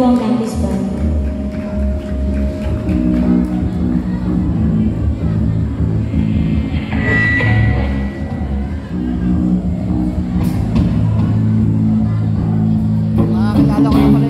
po ang Campus Band. Makakilala ko na pala